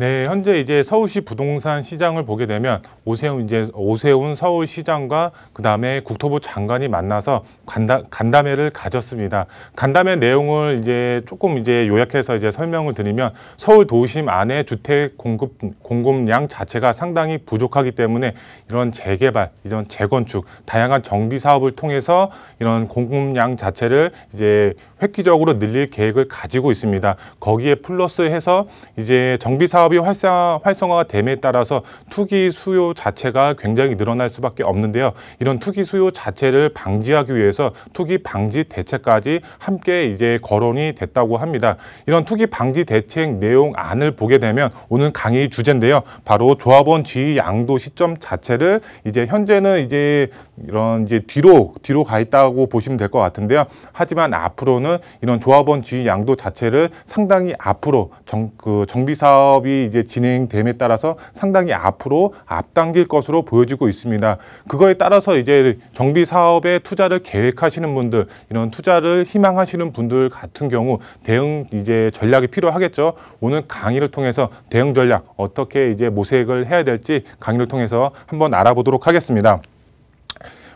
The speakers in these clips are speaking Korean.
네, 현재 이제 서울시 부동산 시장을 보게 되면 오세훈 이제 오세훈 서울시장과 그 다음에 국토부 장관이 만나서 간담, 간담회를 가졌습니다. 간담회 내용을 이제 조금 이제 요약해서 이제 설명을 드리면 서울 도심 안에 주택 공급 공급량 자체가 상당히 부족하기 때문에 이런 재개발, 이런 재건축, 다양한 정비 사업을 통해서 이런 공급량 자체를 이제 획기적으로 늘릴 계획을 가지고 있습니다. 거기에 플러스해서 이제 정비 사업이 활성, 활성화가 됨에 따라서 투기 수요 자체가 굉장히 늘어날 수밖에 없는데요. 이런 투기 수요 자체를 방지하기 위해서 투기 방지 대책까지 함께 이제 거론이 됐다고 합니다. 이런 투기 방지 대책 내용 안을 보게 되면 오늘 강의 주제인데요. 바로 조합원 지위 양도 시점 자체를 이제 현재는 이제 이런 이제 뒤로 뒤로 가 있다고 보시면 될 것 같은데요. 하지만 앞으로는 이런 조합원 지위 양도 자체를 상당히 앞으로 정, 그 정비 사업이 이제 진행됨에 따라서 상당히 앞으로 앞당길 것으로 보여지고 있습니다. 그거에 따라서 이제 정비 사업에 투자를 계획하시는 분들, 이런 투자를 희망하시는 분들 같은 경우 대응 이제 전략이 필요하겠죠. 오늘 강의를 통해서 대응 전략 어떻게 이제 모색을 해야 될지 강의를 통해서 한번 알아보도록 하겠습니다.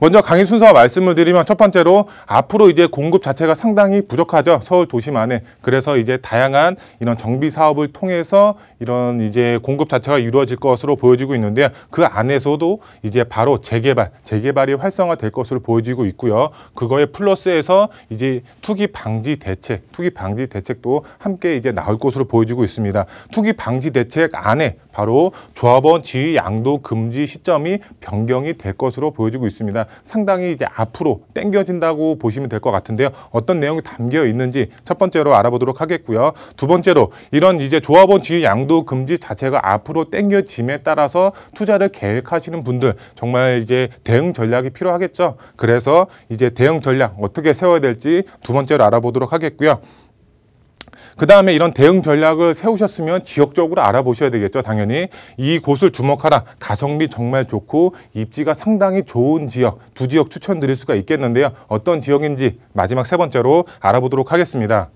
먼저 강의 순서 말씀을 드리면 첫 번째로 앞으로 이제 공급 자체가 상당히 부족하죠. 서울 도심 안에. 그래서 이제 다양한 이런 정비 사업을 통해서 이런 이제 공급 자체가 이루어질 것으로 보여지고 있는데요. 그 안에서도 이제 바로 재개발, 재개발이 활성화될 것으로 보여지고 있고요. 그거에 플러스해서 이제 투기 방지 대책, 투기 방지 대책도 함께 이제 나올 것으로 보여지고 있습니다. 투기 방지 대책 안에 바로 조합원 지위 양도 금지 시점이 변경이 될 것으로 보여지고 있습니다. 상당히 이제 앞으로 땡겨진다고 보시면 될 것 같은데요. 어떤 내용이 담겨 있는지 첫 번째로 알아보도록 하겠고요. 두 번째로 이런 이제 조합원 지위 양도 금지 자체가 앞으로 땡겨짐에 따라서 투자를 계획하시는 분들 정말 이제 대응 전략이 필요하겠죠. 그래서 이제 대응 전략 어떻게 세워야 될지 두 번째로 알아보도록 하겠고요. 그 다음에 이런 대응 전략을 세우셨으면 지역적으로 알아보셔야 되겠죠. 당연히 이 곳을 주목하라. 가성비 정말 좋고 입지가 상당히 좋은 지역 두 지역 추천드릴 수가 있겠는데요. 어떤 지역인지 마지막 세 번째로 알아보도록 하겠습니다.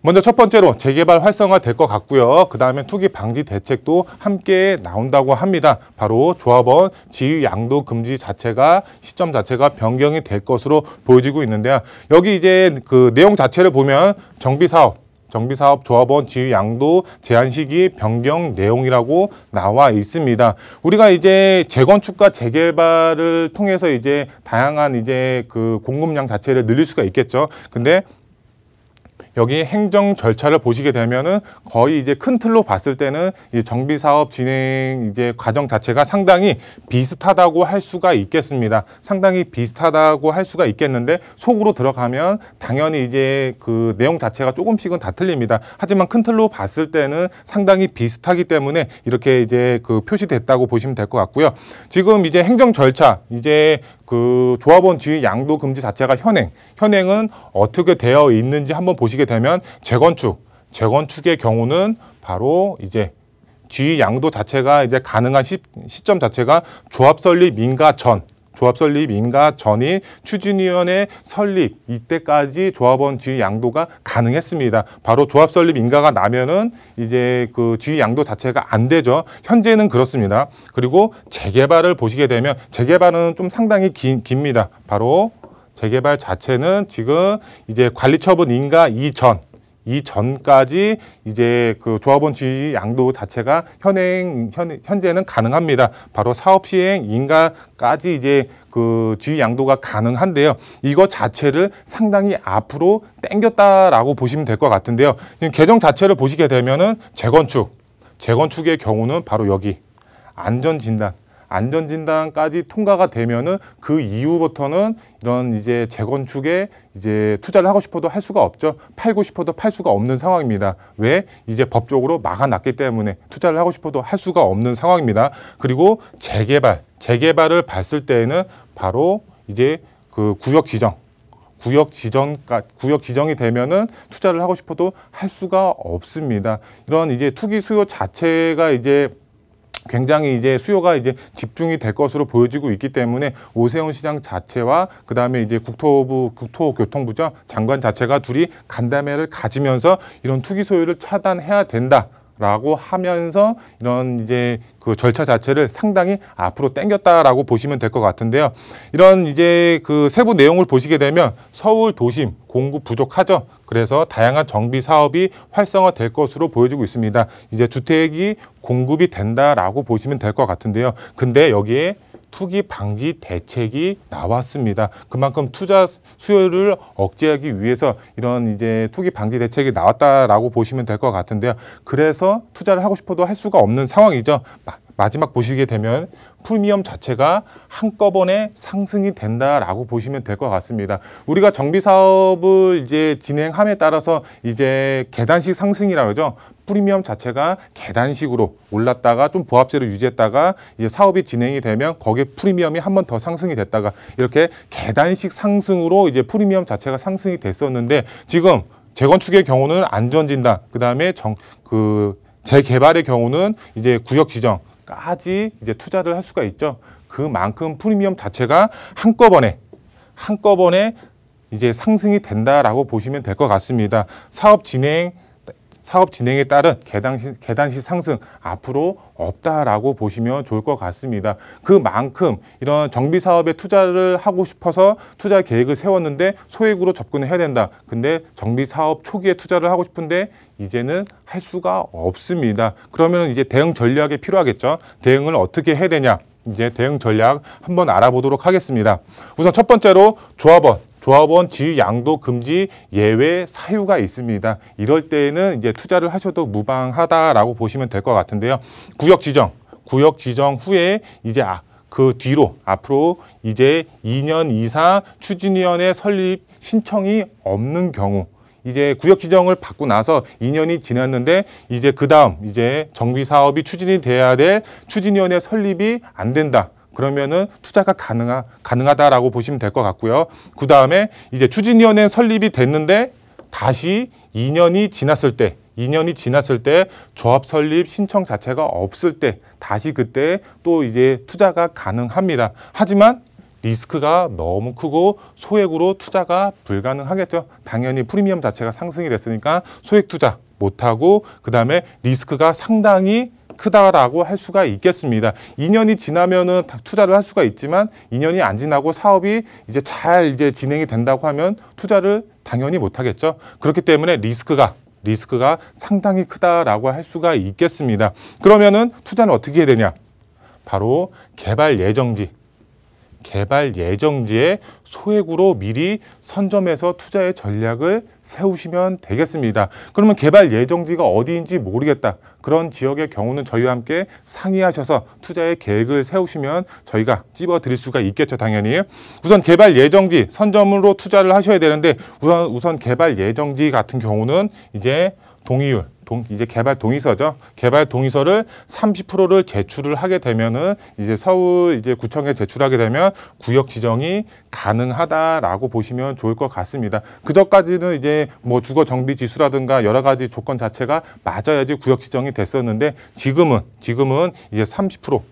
먼저 첫 번째로 재개발 활성화 될 것 같고요. 그 다음에 투기 방지 대책도 함께 나온다고 합니다. 바로 조합원 지위 양도 금지 자체가 시점 자체가 변경이 될 것으로 보여지고 있는데요. 여기 이제 그 내용 자체를 보면 정비 사업 정비사업 조합원 지위 양도 제한 시기 변경 내용이라고 나와 있습니다. 우리가 이제 재건축과 재개발을 통해서 이제 다양한 이제 그 공급량 자체를 늘릴 수가 있겠죠. 근데 여기 행정 절차를 보시게 되면은 거의 이제 큰 틀로 봤을 때는 이 정비 사업 진행 이제 과정 자체가 상당히 비슷하다고 할 수가 있겠습니다. 상당히 비슷하다고 할 수가 있겠는데 속으로 들어가면 당연히 이제 그 내용 자체가 조금씩은 다 틀립니다. 하지만 큰 틀로 봤을 때는 상당히 비슷하기 때문에 이렇게 이제 그 표시됐다고 보시면 될 것 같고요. 지금 이제 행정 절차 이제 그 조합원 지위 양도 금지 자체가 현행, 현행은 어떻게 되어 있는지 한번 보시게 되면 재건축, 재건축의 경우는 바로 이제 지위 양도 자체가 이제 가능한 시, 시점 자체가 조합 설립 민가 전, 조합 설립 인가 전인 추진위원회 설립 이때까지 조합원 지위 양도가 가능했습니다. 바로 조합 설립 인가가 나면은 이제 그 지위 양도 자체가 안 되죠. 현재는 그렇습니다. 그리고 재개발을 보시게 되면 재개발은 좀 상당히 긴, 깁니다. 바로 재개발 자체는 지금 이제 관리처분 인가 이전 이 전까지 이제 그 조합원 지위 양도 자체가 현행 현, 현재는 가능합니다. 바로 사업 시행 인가까지 이제 그 지위 양도가 가능한데요. 이거 자체를 상당히 앞으로 땡겼다라고 보시면 될 것 같은데요. 지금 개정 자체를 보시게 되면은 재건축, 재건축의 경우는 바로 여기 안전 진단 안전진단까지 통과가 되면은 그 이후부터는 이런 이제 재건축에 이제 투자를 하고 싶어도 할 수가 없죠. 팔고 싶어도 팔 수가 없는 상황입니다. 왜? 이제 법적으로 막아놨기 때문에 투자를 하고 싶어도 할 수가 없는 상황입니다. 그리고 재개발, 재개발을 봤을 때에는 바로 이제 그 구역 지정, 구역 지정 구역 지정이 되면은 투자를 하고 싶어도 할 수가 없습니다. 이런 이제 투기 수요 자체가 이제 굉장히 이제 수요가 이제 집중이 될 것으로 보여지고 있기 때문에 오세훈 시장 자체와 그 다음에 이제 국토부 국토교통부죠 장관 자체가 둘이 간담회를 가지면서 이런 투기 소요를 차단해야 된다. 라고 하면서 이런 이제 그 절차 자체를 상당히 앞으로 당겼다라고 보시면 될 것 같은데요. 이런 이제 그 세부 내용을 보시게 되면 서울 도심 공급 부족하죠. 그래서 다양한 정비 사업이 활성화될 것으로 보여지고 있습니다. 이제 주택이 공급이 된다라고 보시면 될 것 같은데요. 근데 여기에 투기 방지 대책이 나왔습니다. 그만큼 투자 수요를 억제하기 위해서 이런 이제 투기 방지 대책이 나왔다라고 보시면 될 것 같은데요. 그래서 투자를 하고 싶어도 할 수가 없는 상황이죠. 마지막 보시게 되면 프리미엄 자체가 한꺼번에 상승이 된다라고 보시면 될 것 같습니다. 우리가 정비 사업을 이제 진행함에 따라서 이제 계단식 상승이라 그러죠. 프리미엄 자체가 계단식으로 올랐다가 좀 보합세를 유지했다가 이제 사업이 진행이 되면 거기에 프리미엄이 한 번 더 상승이 됐다가 이렇게 계단식 상승으로 이제 프리미엄 자체가 상승이 됐었는데 지금 재건축의 경우는 안전진단 그 다음에 정 그 재개발의 경우는 이제 구역 지정 까지 이제 투자를 할 수가 있죠. 그만큼 프리미엄 자체가 한꺼번에 한꺼번에 이제 상승이 된다라고 보시면 될 것 같습니다. 사업 진행 사업 진행에 따른 계단시, 계단시 상승 앞으로 없다라고 보시면 좋을 것 같습니다. 그만큼 이런 정비 사업에 투자를 하고 싶어서 투자 계획을 세웠는데 소액으로 접근을 해야 된다. 근데 정비 사업 초기에 투자를 하고 싶은데 이제는 할 수가 없습니다. 그러면 이제 대응 전략이 필요하겠죠. 대응을 어떻게 해야 되냐? 이제 대응 전략 한번 알아보도록 하겠습니다. 우선 첫 번째로 조합원 조합원 지위 양도 금지 예외 사유가 있습니다. 이럴 때에는 이제 투자를 하셔도 무방하다라고 보시면 될 것 같은데요. 구역 지정, 구역 지정 후에 이제 아, 그 뒤로 앞으로 이제 2년 이상 추진위원회 설립 신청이 없는 경우 이제 구역 지정을 받고 나서 2년이 지났는데 이제 그 다음 이제 정비 사업이 추진이 돼야 될 추진위원회 설립이 안 된다. 그러면은 투자가 가능하, 가능하다라고 보시면 될 것 같고요. 그 다음에 이제 추진위원회 설립이 됐는데 다시 2년이 지났을 때 2년이 지났을 때 조합 설립 신청 자체가 없을 때 다시 그때 또 이제 투자가 가능합니다. 하지만 리스크가 너무 크고 소액으로 투자가 불가능하겠죠. 당연히 프리미엄 자체가 상승이 됐으니까 소액 투자 못하고 그 다음에 리스크가 상당히 크다라고 할 수가 있겠습니다. 2년이 지나면은 투자를 할 수가 있지만 2년이 안 지나고 사업이 이제 잘 이제 진행이 된다고 하면 투자를 당연히 못 하겠죠. 그렇기 때문에 리스크가 리스크가 상당히 크다라고 할 수가 있겠습니다. 그러면은 투자는 어떻게 해야 되냐? 바로 개발 예정지 개발 예정지에 소액으로 미리 선점해서 투자의 전략을 세우시면 되겠습니다. 그러면 개발 예정지가 어디인지 모르겠다. 그런 지역의 경우는 저희와 함께 상의하셔서 투자의 계획을 세우시면 저희가 찝어 드릴 수가 있겠죠, 당연히. 우선 개발 예정지 선점으로 투자를 하셔야 되는데 우선 우선 개발 예정지 같은 경우는 이제 동의율 동, 이제 개발 동의서죠. 개발 동의서를 30%를 제출을 하게 되면은 이제 서울 이제 구청에 제출하게 되면 구역 지정이 가능하다라고 보시면 좋을 것 같습니다. 그전까지는 이제 뭐 주거 정비 지수라든가 여러 가지 조건 자체가 맞아야지 구역 지정이 됐었는데 지금은 지금은 이제 30%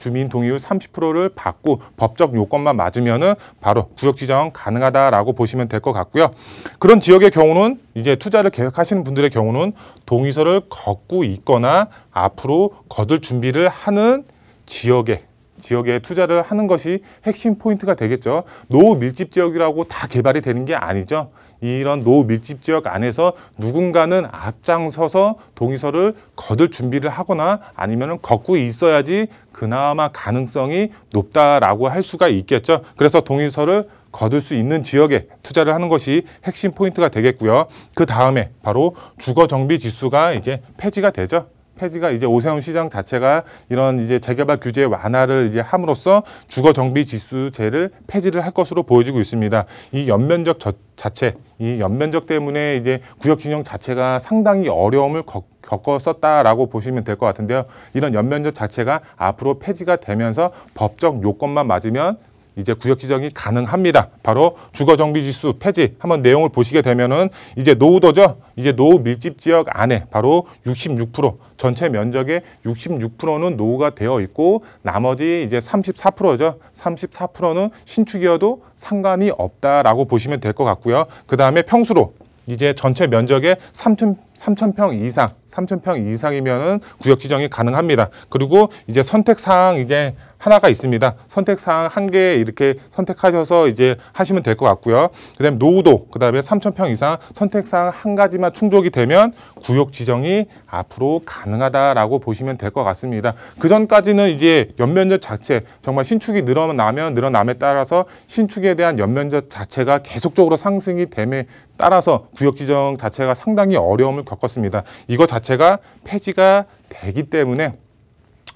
주민 동의율 30%를 받고 법적 요건만 맞으면은 바로 구역 지정 가능하다라고 보시면 될 것 같고요. 그런 지역의 경우는 이제 투자를 계획하시는 분들의 경우는 동의서를 걷고 있거나 앞으로 거둘 준비를 하는 지역에 지역에 투자를 하는 것이 핵심 포인트가 되겠죠. 노후 밀집 지역이라고 다 개발이 되는 게 아니죠. 이런 노후 밀집 지역 안에서 누군가는 앞장서서 동의서를 거둘 준비를 하거나 아니면 걷고 있어야지 그나마 가능성이 높다라고 할 수가 있겠죠. 그래서 동의서를 거둘 수 있는 지역에 투자를 하는 것이 핵심 포인트가 되겠고요. 그 다음에 바로 주거 정비 지수가 이제 폐지가 되죠. 폐지가 이제 오세훈 시장 자체가 이런 이제 재개발 규제 완화를 이제 함으로써 주거 정비 지수제를 폐지를 할 것으로 보여지고 있습니다. 이 연면적 저, 자체, 이 연면적 때문에 이제 구역 진영 자체가 상당히 어려움을 겪었었다라고 보시면 될 것 같은데요. 이런 연면적 자체가 앞으로 폐지가 되면서 법적 요건만 맞으면 이제 구역 지정이 가능합니다. 바로 주거 정비 지수 폐지 한번 내용을 보시게 되면은 이제 노후도죠. 이제 노후 밀집 지역 안에 바로 66% 전체 면적의 66%는 노후가 되어 있고 나머지 이제 34%죠. 34%는 신축이어도 상관이 없다라고 보시면 될 것 같고요. 그 다음에 평수로 이제 전체 면적의 3천, 3천 평 이상 3,000평 이상이면은 구역 지정이 가능합니다. 그리고 이제 선택 사항 이제 하나가 있습니다. 선택 사항 한 개 이렇게 선택하셔서 이제 하시면 될 것 같고요. 그 다음에 노후도 그 다음에 3,000평 이상 선택 사항 한 가지만 충족이 되면 구역 지정이 앞으로 가능하다라고 보시면 될 것 같습니다. 그 전까지는 이제 연면적 자체 정말 신축이 늘어나면 늘어남에 따라서 신축에 대한 연면적 자체가 계속적으로 상승이 됨에 따라서 구역 지정 자체가 상당히 어려움을 겪었습니다. 이거 자체가 폐지가 되기 때문에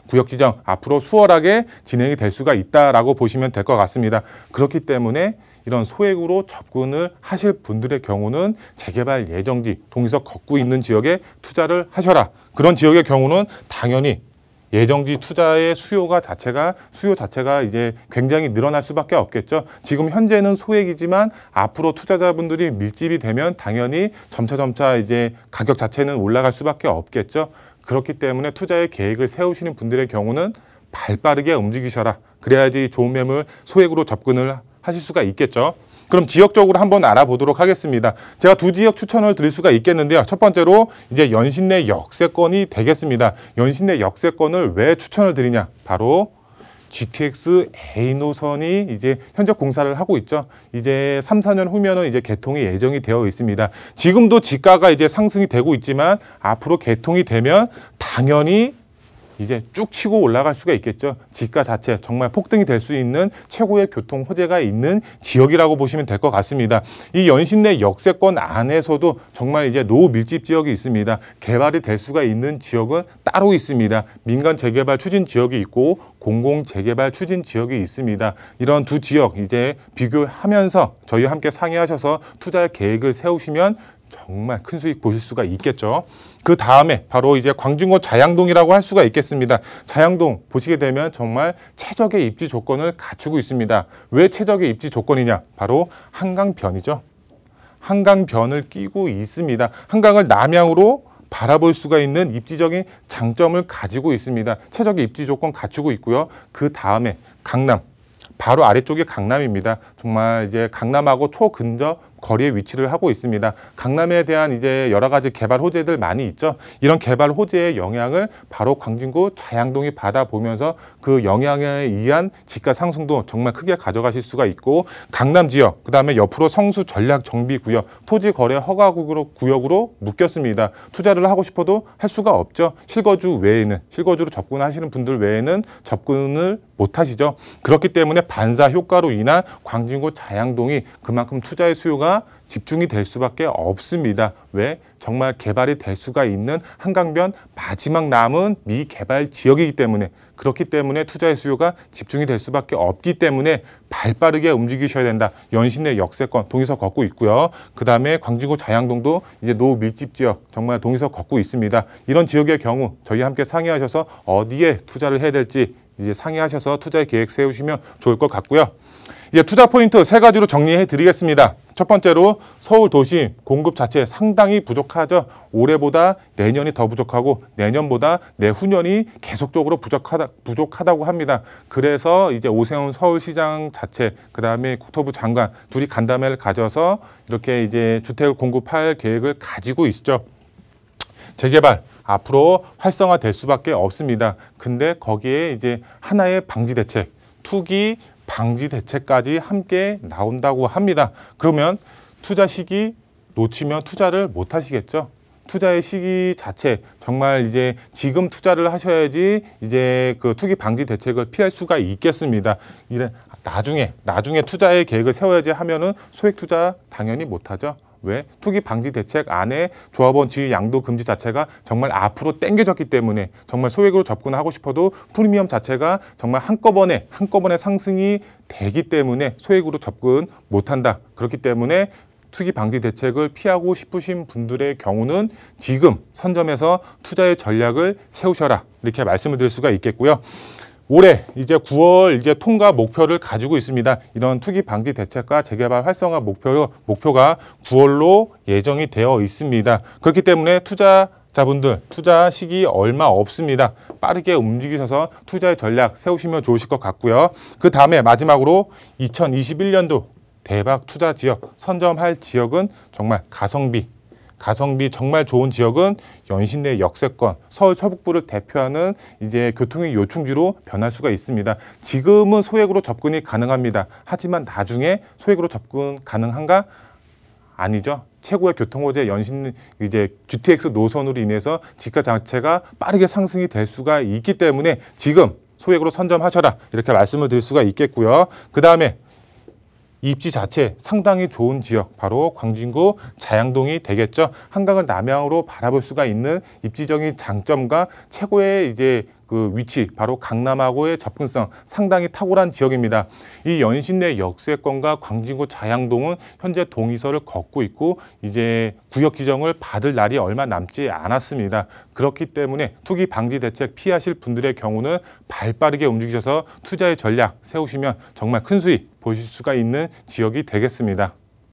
구역 지정 앞으로 수월하게 진행이 될 수가 있다라고 보시면 될 것 같습니다. 그렇기 때문에 이런 소액으로 접근을 하실 분들의 경우는 재개발 예정지 동의석 걷고 있는 지역에 투자를 하셔라. 그런 지역의 경우는 당연히 예정지 투자의 수요가 자체가 수요 자체가 이제 굉장히 늘어날 수밖에 없겠죠. 지금 현재는 소액이지만 앞으로 투자자분들이 밀집이 되면 당연히 점차 점차 이제 가격 자체는 올라갈 수밖에 없겠죠. 그렇기 때문에 투자의 계획을 세우시는 분들의 경우는 발 빠르게 움직이셔라. 그래야지 좋은 매물 소액으로 접근을 하실 수가 있겠죠. 그럼 지역적으로 한번 알아보도록 하겠습니다. 제가 두 지역 추천을 드릴 수가 있겠는데요. 첫 번째로 이제 연신내 역세권이 되겠습니다. 연신내 역세권을 왜 추천을 드리냐? 바로 GTX A 노선이 이제 현재 공사를 하고 있죠. 이제 3, 4년 후면은 이제 개통이 예정이 되어 있습니다. 지금도 지가가 이제 상승이 되고 있지만 앞으로 개통이 되면 당연히 이제 쭉 치고 올라갈 수가 있겠죠. 지가 자체 정말 폭등이 될 수 있는 최고의 교통 호재가 있는 지역이라고 보시면 될 것 같습니다. 이 연신내 역세권 안에서도 정말 이제 노 밀집 지역이 있습니다. 개발이 될 수가 있는 지역은 따로 있습니다. 민간 재개발 추진 지역이 있고 공공 재개발 추진 지역이 있습니다. 이런 두 지역 이제 비교하면서 저희와 함께 상의하셔서 투자 계획을 세우시면 정말 큰 수익 보실 수가 있겠죠. 그 다음에 바로 이제 광진구 자양동이라고 할 수가 있겠습니다. 자양동 보시게 되면 정말 최적의 입지 조건을 갖추고 있습니다. 왜 최적의 입지 조건이냐? 바로 한강변이죠. 한강변을 끼고 있습니다. 한강을 남향으로 바라볼 수가 있는 입지적인 장점을 가지고 있습니다. 최적의 입지 조건 갖추고 있고요. 그 다음에 강남, 바로 아래쪽이 강남입니다. 정말 이제 강남하고 초근접 거리에 위치를 하고 있습니다. 강남에 대한 이제 여러 가지 개발 호재들 많이 있죠. 이런 개발 호재의 영향을 바로 광진구 자양동이 받아보면서 그 영향에 의한 지가 상승도 정말 크게 가져가실 수가 있고 강남 지역, 그다음에 옆으로 성수 전략 정비 구역, 토지 거래 허가 구역으로 묶였습니다. 투자를 하고 싶어도 할 수가 없죠. 실거주 외에는 실거주로 접근하시는 분들 외에는 접근을 못 하시죠. 그렇기 때문에 반사 효과로 인한 광진구 자양동이 그만큼 투자의 수요가 집중이 될 수밖에 없습니다. 왜? 정말 개발이 될 수가 있는 한강변 마지막 남은 미개발 지역이기 때문에 그렇기 때문에 투자의 수요가 집중이 될 수밖에 없기 때문에 발빠르게 움직이셔야 된다. 연신내 역세권 동의서 걷고 있고요. 그 다음에 광진구 자양동도 이제 노밀집 지역 정말 동의서 걷고 있습니다. 이런 지역의 경우 저희 함께 상의하셔서 어디에 투자를 해야 될지 이제 상의하셔서 투자의 계획 세우시면 좋을 것 같고요. 이제 투자 포인트 세 가지로 정리해 드리겠습니다. 첫 번째로 서울 도시 공급 자체 상당히 부족하죠. 올해보다 내년이 더 부족하고 내년보다 내후년이 계속적으로 부족하다, 부족하다고 합니다. 그래서 이제 오세훈 서울시장 자체 그다음에 국토부 장관 둘이 간담회를 가져서 이렇게 이제 주택을 공급할 계획을 가지고 있죠. 재개발 앞으로 활성화될 수밖에 없습니다. 근데 거기에 이제 하나의 방지 대책, 투기 방지 대책까지 함께 나온다고 합니다. 그러면 투자 시기 놓치면 투자를 못 하시겠죠. 투자의 시기 자체 정말 이제 지금 투자를 하셔야지 이제 그 투기 방지 대책을 피할 수가 있겠습니다. 이래 나중에 나중에 투자의 계획을 세워야지 하면은 소액 투자 당연히 못 하죠. 왜? 투기 방지 대책 안에 조합원 지위 양도 금지 자체가 정말 앞으로 땡겨졌기 때문에 정말 소액으로 접근하고 싶어도 프리미엄 자체가 정말 한꺼번에 한꺼번에 상승이 되기 때문에 소액으로 접근 못한다. 그렇기 때문에 투기 방지 대책을 피하고 싶으신 분들의 경우는 지금 선점해서 투자의 전략을 세우셔라 이렇게 말씀을 드릴 수가 있겠고요. 올해 이제 9월 이제 통과 목표를 가지고 있습니다. 이런 투기 방지 대책과 재개발 활성화 목표로 목표가 9월로 예정이 되어 있습니다. 그렇기 때문에 투자 자분들 투자 시기 얼마 없습니다. 빠르게 움직이셔서 투자의 전략 세우시면 좋으실 것 같고요. 그 다음에 마지막으로 2021년도 대박 투자 지역 선점할 지역은 정말 가성비 가성비 정말 좋은 지역은 연신내 역세권, 서울 서북부를 대표하는 이제 교통의 요충지로 변할 수가 있습니다. 지금은 소액으로 접근이 가능합니다. 하지만 나중에 소액으로 접근 가능한가? 아니죠. 최고의 교통호재 연신 이제 GTX 노선으로 인해서 지가 자체가 빠르게 상승이 될 수가 있기 때문에 지금 소액으로 선점하셔라 이렇게 말씀을 드릴 수가 있겠고요. 그 다음에 입지 자체 상당히 좋은 지역 바로 광진구 자양동이 되겠죠. 한강을 남향으로 바라볼 수가 있는 입지적인 장점과 최고의 이제 그 위치 바로 강남하고의 접근성 상당히 탁월한 지역입니다. 이 연신내 역세권과 광진구 자양동은 현재 동의서를 걷고 있고 이제 구역 지정을 받을 날이 얼마 남지 않았습니다. 그렇기 때문에 투기 방지 대책 피하실 분들의 경우는 발빠르게 움직이셔서 투자의 전략 세우시면 정말 큰 수익 보실 수가 있는 지역이 되겠습니다.